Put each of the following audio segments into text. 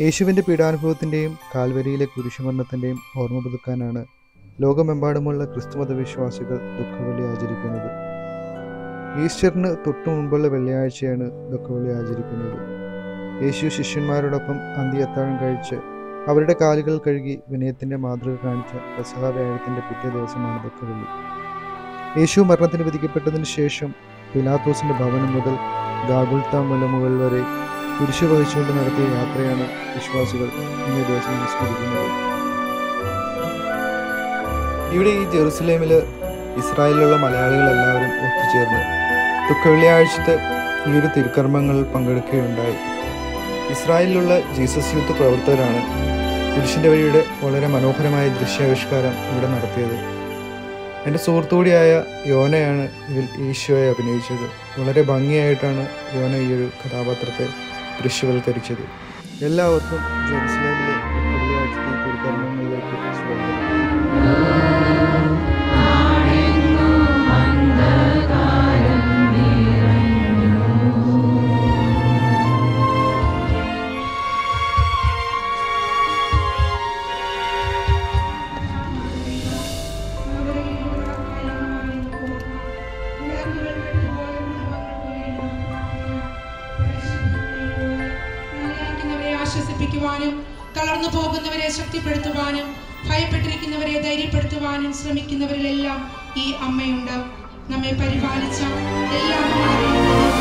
യേശുവിന്റെ പീഡാനുഭവത്തിന്റെയും കാൽവരിയിലെ കുരിശുമരണത്തിന്റെയും ഓർമ്മ പുതുക്കാനാണ് ലോകമെമ്പാടുമുള്ള ക്രിസ്തുമത വിശ്വാസികൾ ദുഃഖവെള്ളി ആചരിക്കുന്നത്. ഈസ്റ്ററിന് തൊട്ടു മുമ്പുള്ള വെള്ളിയാഴ്ചയാണ് ദുഃഖവെള്ളി ആചരിക്കുന്നത്. യേശു ശിഷ്യന്മാരോടൊപ്പം അന്ത്യത്താഴം കഴിച്ച് അവരുടെ കാലുകൾ കഴുകി വിനയത്തിന്റെ മാതൃക കാണിച്ച പെസഹ വ്യാഴത്തിന്റെ പിറ്റേ ദിവസമാണ് ദുഃഖവെള്ളി യേശു മരണത്തിന് വിധിക്കപ്പെട്ടതിന് ശേഷം പിലാത്തോസിന്റെ ഭവനം മുതൽ ഗാഗുൽത്ത മുലമുകൾ വരെ കുരിശു വഹിച്ചുകൊണ്ട് നടത്തിയ യാത്രയാണ് വിശ്വാസികൾ ഇന്നേ ദിവസം അനുസ്മരിക്കുന്നത് ഇവിടെ ഈ ജെറുസലേമിൽ ഇസ്രായേലിലുള്ള മലയാളികൾ എല്ലാവരും ഒത്തുചേർന്ന് ദുഃഖവെള്ളിയാഴ്ചത്തെ ഈ ഒരു തിരുക്കർമ്മങ്ങളിൽ പങ്കെടുക്കുകയുണ്ടായി. ഇസ്രായേലിലുള്ള ജീസസ് യൂത്ത് പ്രവർത്തകരാണ് കുരിശിന്റെ വഴിയുടെ വളരെ മനോഹരമായ ദൃശ്യാവിഷ്കാരം ഇവിടെ നടത്തിയത്. എന്റെ സുഹൃത്തുകൂടിയായ യോനയാണ് ഇതിൽ ഈശോയെ അഭിനയിച്ചത്. വളരെ ഭംഗിയായിട്ടാണ് യോന ഈ ഒരു കഥാപാത്രത്തെ ദൃശ്യവൽക്കരിച്ചത്. എല്ലാവർക്കും ജെറുസലേമിലെ വെള്ളിയാഴ്ചത്തെ തിരുക്കർമ്മങ്ങളിലേക്ക് സ്വാഗതം. ശക്തിപ്പെടുത്തുവാനും ഭയപ്പെട്ടിരിക്കുന്നവരെ ധൈര്യപ്പെടുത്തുവാനും ശ്രമിക്കുന്നവരിലെല്ലാം ഈ അമ്മയുണ്ട്. നമ്മെ പരിപാലിച്ച എല്ലാ അമ്മമാരെയും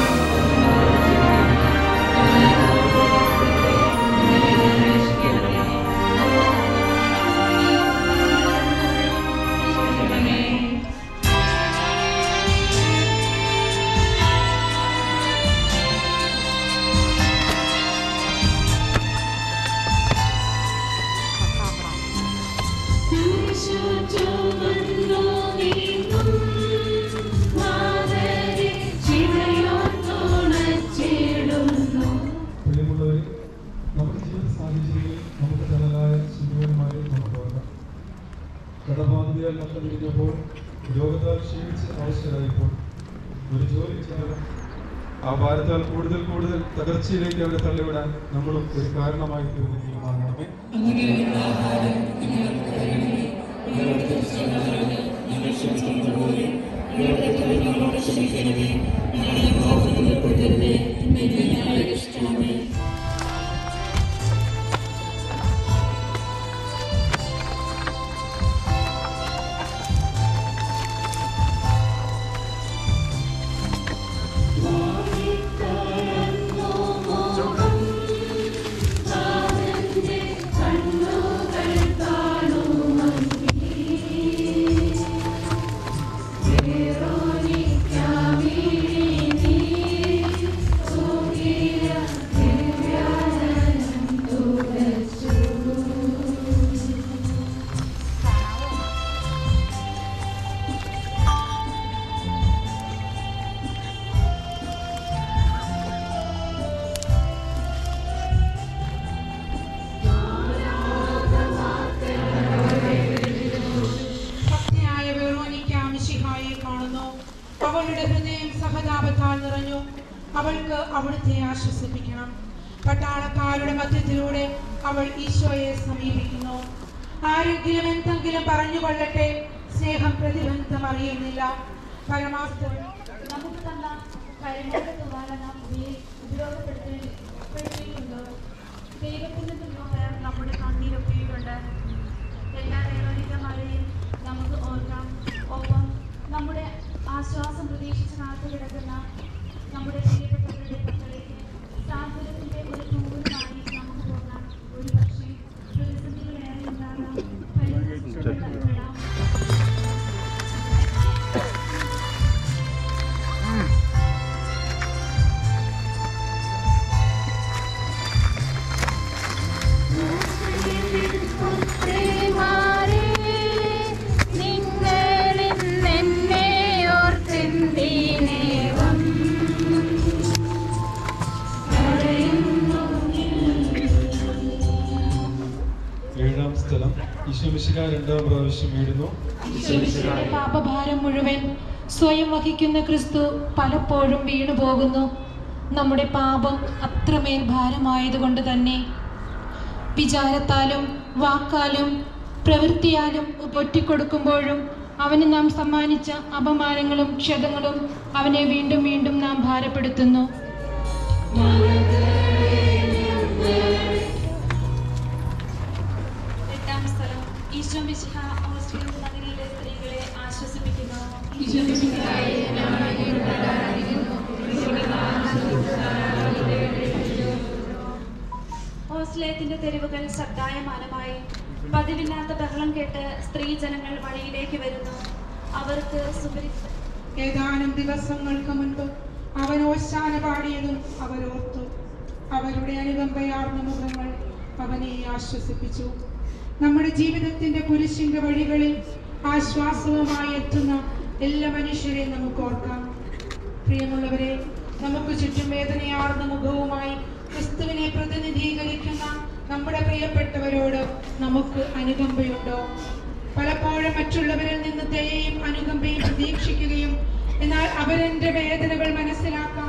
തകർച്ചയിലേക്ക് അവരെ തള്ളിവിടാൻ നമ്മളും ഒരു കാരണമായി തീർന്ന ഈശോയെ സമീപിക്കുന്നു. ആരെങ്കിലും എന്തെങ്കിലും പറഞ്ഞുകൊള്ളട്ടെ. സ്നേഹം പ്രതിബന്ധം അറിയുന്നില്ല. പരമാർത്ഥം നമുക്ക് തന്ന നമ്മുടെ കണ്ണീരൊക്കെയുണ്ട് എല്ലാ വേദനികമാരെയും നമുക്ക് ഓർക്കാം. ഒപ്പം നമ്മുടെ ആശ്വാസം പ്രതീക്ഷിച്ച് കാത്തു കിടക്കുന്ന നമ്മുടെ പ്രിയപ്പെട്ടവരുടെ സാന്ത്വനത്തിന്റെ ഒരു സ്വയം വഹിക്കുന്ന ക്രിസ്തു പലപ്പോഴും വീണു പോകുന്നു. നമ്മുടെ പാപം അത്രമേൽ ഭാരമായതുകൊണ്ട് തന്നെ. വിചാരത്താലും വാക്കാലും പ്രവൃത്തിയാലും ഒറ്റിക്കൊടുക്കുമ്പോഴും അവന് നാം സമ്മാനിച്ച അപമാനങ്ങളും ക്ഷതങ്ങളും അവനെ വീണ്ടും വീണ്ടും നാം ഭാരപ്പെടുത്തുന്നു. എട്ടാം സ്ഥലം ഓസ്ലേത്തിന്റെ തെരുവുകൾ ശബ്ദായമാനമായി പതിവില്ലാത്ത ബഹളം കേട്ട് സ്ത്രീജനങ്ങൾ വഴിയിലേക്ക് വരുന്നു. അവർക്ക് ഏതാനും ദിവസങ്ങൾക്ക് മുൻപ് അവൻ ഓശാന പാടിയതും അവരോർത്തു അവരുടെ അനുകമ്പയാർന്ന മുഖങ്ങൾ അവനെ ആശ്വസിപ്പിച്ചു. നമ്മുടെ ജീവിതത്തിന്റെ കുരിശിന്റെ വഴികളിൽ ആശ്വാസവുമായി എത്തുന്ന എല്ലാ മനുഷ്യരെയും നമുക്ക് ഓർക്കാം. പ്രിയമുള്ളവരെ നമുക്ക് ചുറ്റും വേദനയാർന്ന മുഖവുമായി ക്രിസ്തുവിനെ പ്രതിനിധീകരിക്കുന്ന നമ്മുടെ പ്രിയപ്പെട്ടവരോട് നമുക്ക് അനുകമ്പയുണ്ടോ? പലപ്പോഴും മറ്റുള്ളവരിൽ നിന്ന് ദയയും അനുകമ്പയും പ്രതീക്ഷിക്കുകയും എന്നാൽ അവരെ വേദനകൾ മനസ്സിലാക്കാം.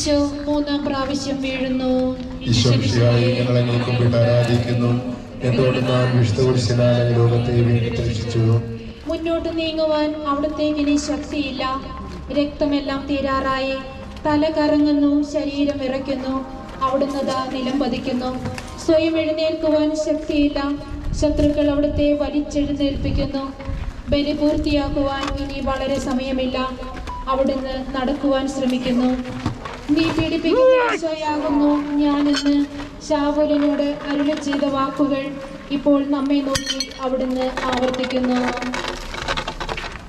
ഈശോ മൂന്നാം പ്രാവശ്യം വീഴുന്നു. ഈശോമിശിഹായി ഞങ്ങളെ നോക്കുമ്പോൾ ആരാധിക്കുന്നു. എന്തുകൊണ്ട് നാം വിശുദ്ധ കുരിശിനാലെ ലോകത്തെ വീണ്ടും രക്ഷിച്ചു മുന്നോട്ട് നീങ്ങുവാൻ അവിടത്തേക്ക് ഇനി ശക്തിയില്ല. രക്തമെല്ലാം തീരാറായി. തല കറങ്ങുന്നു ശരീരം ഇറയ്ക്കുന്നു അവിടുന്ന് ദാ നിലം പതിക്കുന്നു. സ്വയം എഴുന്നേൽക്കുവാൻ ശക്തിയില്ല. ശത്രുക്കൾ അവിടുത്തെ വലിച്ചെഴുന്നേൽപ്പിക്കുന്നു. ബലി പൂർത്തിയാക്കുവാൻ ഇനി വളരെ സമയമില്ല. അവിടുന്ന് നടക്കുവാൻ ശ്രമിക്കുന്നു. നീ പീഡിപ്പിക്കുന്ന ഈശോയാകുന്നു ഞാനെന്ന് ശാവലിനോട് അരുളി ചെയ്ത വാക്കുകൾ ഇപ്പോൾ നമ്മെ നോക്കി അവിടുന്ന് ആവർത്തിക്കുന്നു.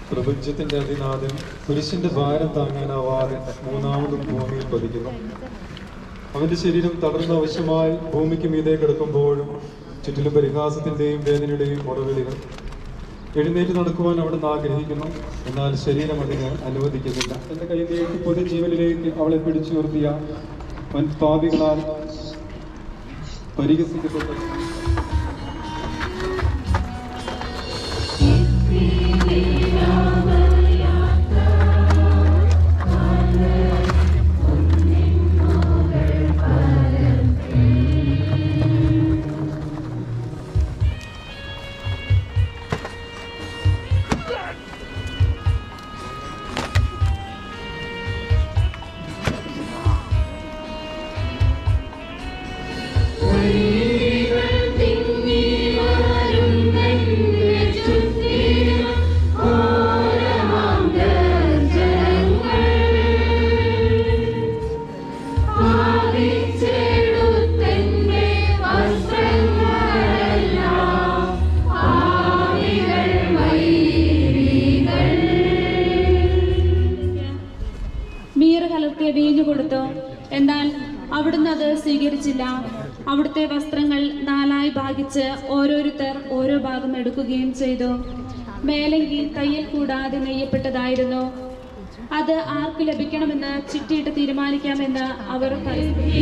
പ്രപഞ്ചത്തിന്റെ അതിനാഥൻ പുരുഷന്റെ ഭാരം താങ്ങാനാവാതെ മൂന്നാമതും ഭൂമിയിൽ പതിക്കുന്നു. അവന്റെ ശരീരം തളർന്ന വശമായി ഭൂമിക്ക് മീതെ കിടക്കുമ്പോഴും ചുറ്റിലും പരിഹാസത്തിന്റെയും വേദനയുടെയും മുറവിളികൾ എഴുന്നേറ്റ് നടക്കുവാൻ അവിടുന്ന് ആഗ്രഹിക്കുന്നു. എന്നാൽ ശരീരം അതിന് അനുവദിക്കുന്നില്ല. എന്റെ കൈ നീട്ടി പൊതു ജീവനിലേക്ക് അവളെ പിടിച്ചുയർത്തിയ വൻ പാപികളാൽ പരിഹസിക്കപ്പെട്ട. അവിടുത്തെ വസ്ത്രങ്ങൾ നാലായി ഭാഗിച്ച് ഓരോരുത്തർ ഓരോ ഭാഗം എടുക്കുകയും ചെയ്തു. മേലങ്കി കയ്യിൽ കൂടാതെ നെയ്യപ്പെട്ടതായിരുന്നു. അത് ആർക്ക് ലഭിക്കണമെന്ന് ചിട്ടിയിട്ട് തീരുമാനിക്കാമെന്ന് അവർ കരുതി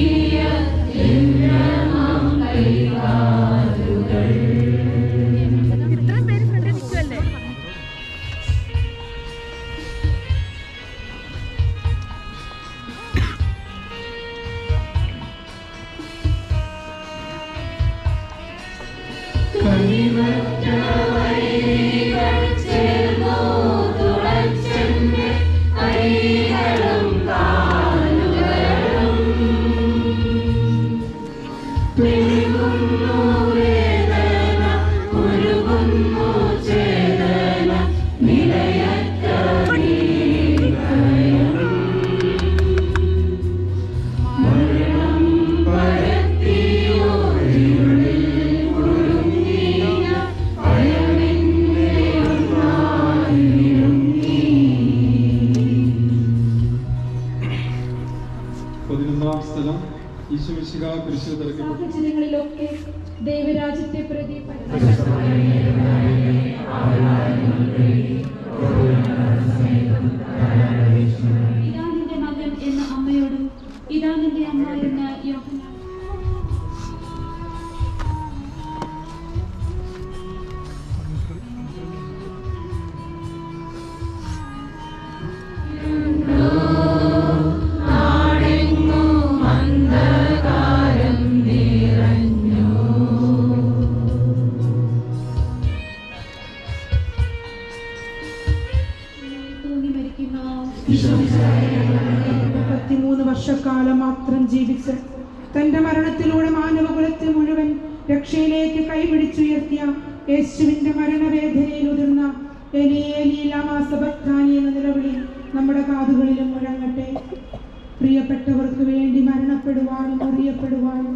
കാതുകളിലും മുഴങ്ങട്ടെ പ്രിയപ്പെട്ടവർക്ക് വേണ്ടി മരണപ്പെടുവാനും അറിയപ്പെടുവാനും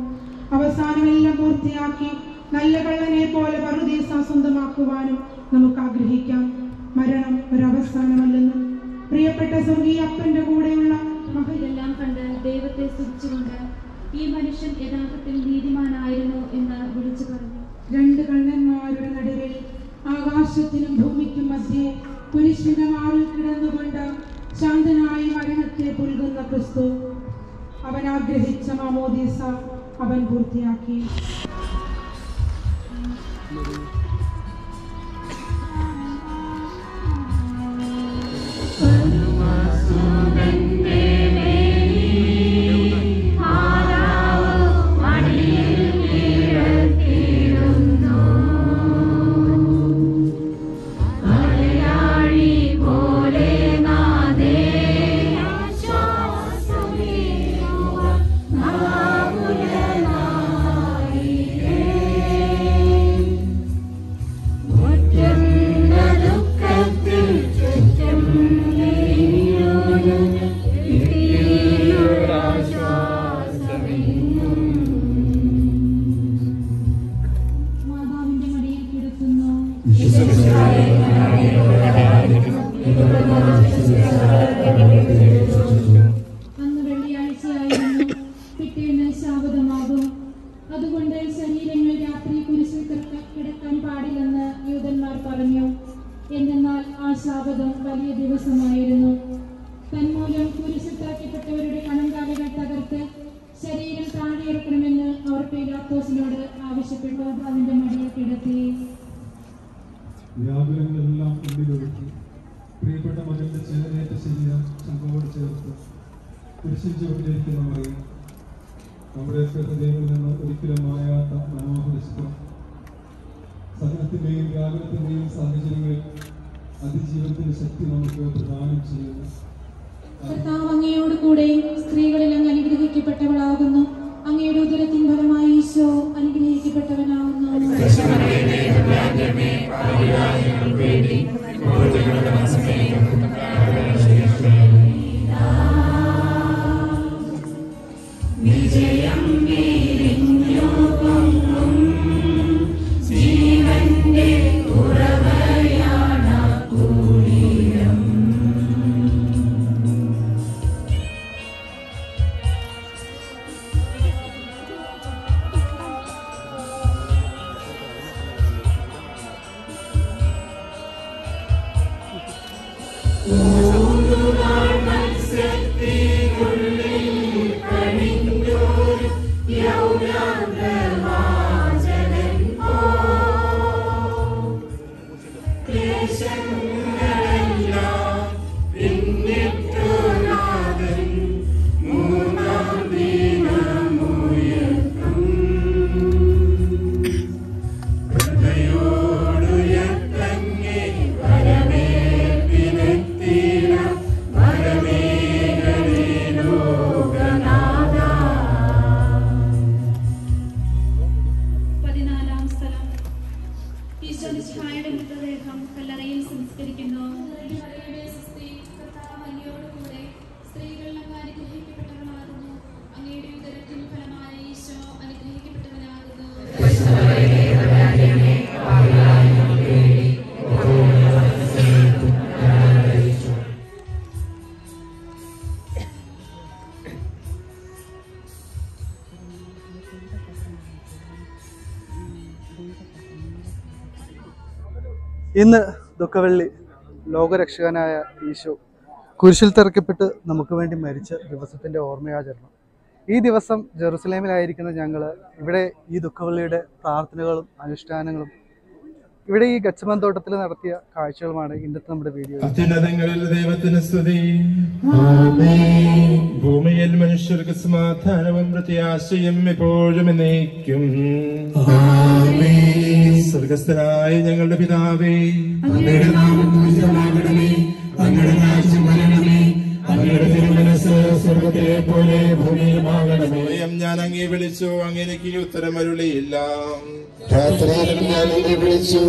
അവസാനമെല്ലാം പൂർത്തിയാക്കി നല്ല കള്ളനെ പോലെ പറുദീസ സ്വന്തമാക്കുവാനും നമുക്ക് ആഗ്രഹിക്കാം മരണം ഒരവസാനമല്ലെന്നും പ്രിയപ്പെട്ട സ്വർഗീയ അപ്പന്റെ കൂടെയുള്ള മകളെല്ലാം കണ്ട് ദൈവത്തെ സ്തുതിച്ചുകൊണ്ട് ഈ മനുഷ്യൻ യഥാർത്ഥത്തിൽ നീതിമാനായിരുന്നു എന്ന് വിളിച്ചു പറഞ്ഞു. രണ്ട് കണ്ണന്മാരുടെ നടുവിൽ ആകാശത്തിനും ഭൂമിക്കും മധ്യേ കുരിശിന്റെ മാറിൽ കിടന്നുകൊണ്ട് ശാന്തനായി മരണത്തെ പുൽകുന്ന ക്രിസ്തു. അവൻ ആഗ്രഹിച്ച മാമോദീസ അവൻ പൂർത്തിയാക്കി. വ്യാകുലങ്ങളെല്ലാം ഉള്ളിലൊഴുക്കി പ്രിയപ്പെട്ട മകന്റെ ചേരേറ്റ ശരീരം ചങ്കോട് ചേർത്ത് കുരിശിൽ ചുവട്ടിലിരിക്കുന്ന മറിയും നമ്മുടെയൊക്കെ ഹൃദയങ്ങളിൽ നിന്ന് ഒരിക്കലും മായാത്ത മനോഹര ചിത്രം സഹനത്തിന്റെയും വ്യാകുലത്തിന്റെയും സാഹചര്യങ്ങളിൽ അതിജീവനത്തിന്റെ ശക്തി നമുക്ക് പ്രദാനം ചെയ്യുന്നു. കർത്താവ് അങ്ങയോട് കൂടെ സ്ത്രീകളിൽ അങ്ങ് അനുഗ്രഹിക്കപ്പെട്ടവളാകുന്നു. അങ്ങയുടെ ഉദരത്തിൻ ഫലമായി ഈശോ അനുഗ്രഹിക്കപ്പെട്ടവനാകുന്നു. We are bow down and say ഇന്ന് ദുഃഖവെള്ളി ലോകരക്ഷകനായ ഈശോ കുരിശിൽ തിറക്കപ്പെട്ട് നമുക്ക് വേണ്ടി മരിച്ച ദിവസത്തിന്റെ ഓർമ്മയാചരണം. ഈ ദിവസം ജെറുസലേമിലായിരിക്കുന്ന ഞങ്ങൾ ഇവിടെ ഈ ദുഃഖവെള്ളിയുടെ പ്രാർത്ഥനകളും അനുഷ്ഠാനങ്ങളും ഇവിടെ ഈ ഗച്ചമൻ തോട്ടത്തിൽ നടത്തിയ കാഴ്ചകളുമാണ് ഇന്നത്തെ നമ്മുടെ വീഡിയോ അത്യുന്നതങ്ങളിൽ ദൈവത്തിന് സ്തുതി. ഭൂമിയിൽ മനുഷ്യർക്ക് സമാധാനവും പ്രത്യാശയും എപ്പോഴും എന്നേക്കും. സ്വർഗസ്ഥനായ ഞങ്ങളുടെ പിതാവേ. അങ്ങയുടെ നാമം പൂജിതമാകണമേ. അങ്ങയുടെ രാജ്യം വരണമേ. അങ്ങയുടെ തിരുമനസ് സ്വർഗത്തിലെ പോലെ ഭൂമിയിലുമാകണമേ ഞാൻ അങ്ങേ വിളിച്ചു അങ്ങനെക്ക് ഉത്തരം അരുളിയില്ല. വിളിച്ചു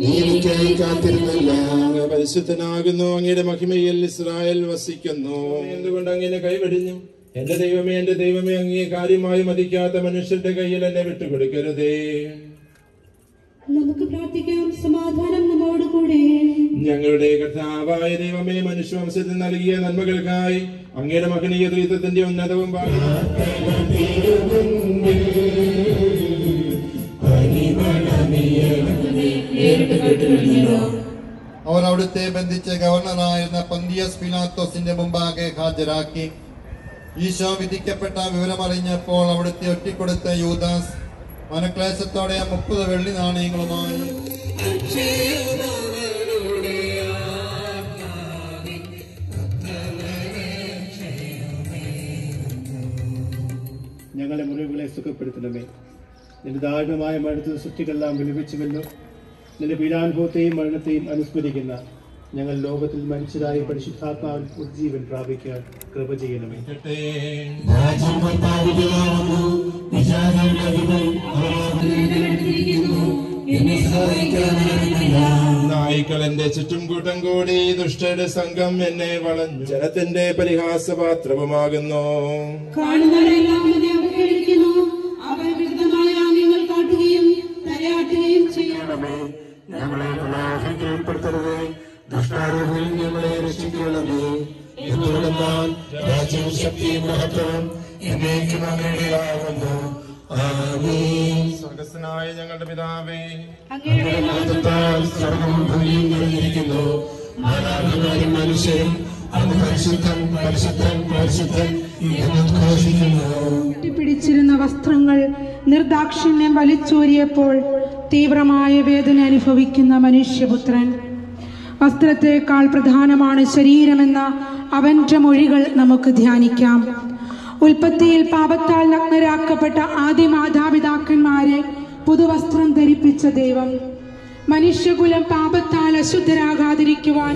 നീ എനിക്കായി കാത്തിരുന്നില്ല. അങ്ങ് പരിശുദ്ധനാകുന്നു അങ്ങയുടെ മഹിമയിൽ ഇസ്രായേൽ വസിക്കുന്നു. എന്തുകൊണ്ട് അങ്ങനെ കൈവെടിഞ്ഞു? എന്റെ ദൈവമേ എന്റെ ദൈവമേ അങ്ങേ കാര്യമായി മതിക്കാത്ത മനുഷ്യന്റെ കയ്യിൽ എന്നെ വിട്ടുകൊടുക്കരുതേ. നമുക്ക് പ്രാർത്ഥിക്കാം. സമാധാനം നമ്മോട് കൂടെ. ഞങ്ങളുടെ കർത്താവായ ദൈവമേ മനുഷ്യവംശത്തിൽ നൽകിയ നന്മകൾക്കായി അങ്ങയുടെ മകനീയ ദ്വൈതത്തിന്റെ ഉന്നതവും അവർ അവിടുത്തെ ബന്ധിച്ച് ഗവർണറായിരുന്ന പന്തിയസ് പിലാത്തോസിന്റെ മുമ്പാകെ ഹാജരാക്കി. ഈശോ വിധിക്കപ്പെട്ട വിവരമറിഞ്ഞപ്പോൾ അവിടുത്തെ ഒറ്റിക്കൊടുത്ത യൂദാസ് മനക്ലേശത്തോടെ മുപ്പത് വെള്ളി നാണയങ്ങളുമായി. ഞങ്ങളെ മുറിവുകളെ സുഖപ്പെടുത്തണമേ. നിന്റെ ദാരുണമായ മരണത്തിൽ സൃഷ്ടികളെല്ലാം വിലപിച്ചുവല്ലോ നിന്റെ പീഡാനുഭവത്തെയും മരണത്തെയും അനുസ്മരിക്കുന്ന ഞങ്ങൾ ലോകത്തിൽ മരിച്ചതായി പരിശുദ്ധാത്മാവിൽ ഉജ്ജീവൻ പ്രാപിക്കാൻ കൃപ ചെയ്യണമേ. നായ്ക്കൾ എന്റെ ചുറ്റും കൂട്ടം കൂടി ദുഷ്ടയുടെ സംഘം എന്നെ വളഞ്ഞു. ജനത്തിന്റെ പരിഹാസപാത്രവുമാകുന്നു. ഞങ്ങളെ ദുഷ്ടാരൂപിൽ ഞങ്ങളെ രക്ഷിക്കണമേ. എന്തുകൊണ്ടെന്നാൽ രാജ്യവും ശക്തിയും മഹത്വം എന്നേക്കും സ്വർഗസ്ഥനായ ഞങ്ങളുടെ പിതാവേ അങ്ങയുടെ നാമത്താൽ സ്വർഗവും ഭൂമിയും നിറഞ്ഞിരിക്കുന്നു. മാലാഖമാരും മനുഷ്യരും അങ്ങ് പരിശുദ്ധൻ പരിശുദ്ധൻ പരിശുദ്ധൻ പിടിച്ചിരുന്ന വസ്ത്രങ്ങൾ നിർദാക്ഷിണ്യം വലിച്ചൂരിയപ്പോൾ തീവ്രമായ വേദന അനുഭവിക്കുന്ന മനുഷ്യപുത്രൻ. വസ്ത്രത്തെക്കാൾ പ്രധാനമാണ് ശരീരമെന്ന അവന്റെ മൊഴികൾ നമുക്ക് ധ്യാനിക്കാം. ഉൽപ്പത്തിയിൽ പാപത്താൽ നഗ്നരാക്കപ്പെട്ട ആദ്യ മാതാപിതാക്കന്മാരെ പുതുവസ്ത്രം ധരിപ്പിച്ച ദൈവം മനുഷ്യകുലം പാപത്താൽ അശുദ്ധരാകാതിരിക്കുവാൻ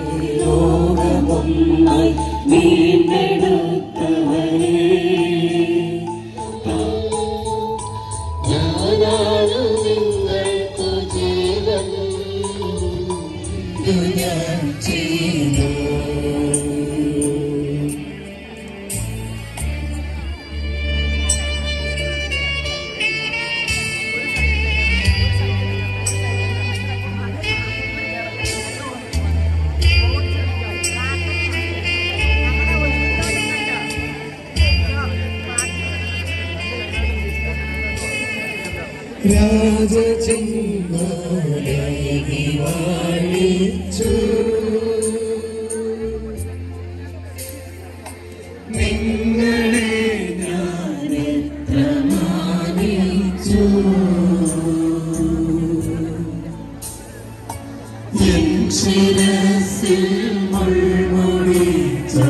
രാജചിന്മോലി വാണിച്ചു നിങ്ങളെ ഞാനെത്ര മാനിച്ചു എൻ ശിരസിൽ മുൾമുടിച്ചാ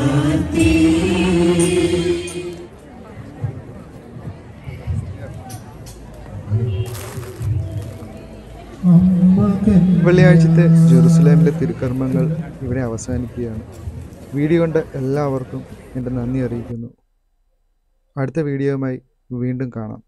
വെള്ളിയാഴ്ചത്തെ ജെറുസലേമിലെ തിരുക്കർമ്മങ്ങൾ ഇവിടെ അവസാനിക്കുകയാണ്. വീഡിയോ കണ്ട എല്ലാവർക്കും എന്റെ നന്ദി അറിയിക്കുന്നു. അടുത്ത വീഡിയോയുമായി വീണ്ടും കാണാം.